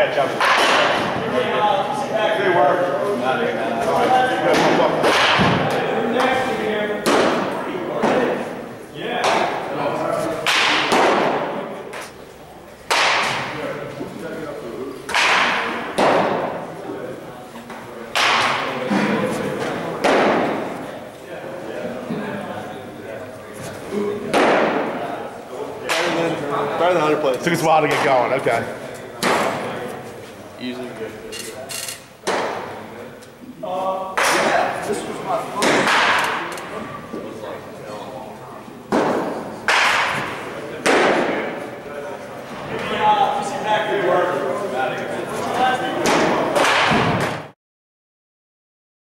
catch up. They work. Better than 100 plays. Took us a while to get going. Okay. Easily good. Uh, this was my first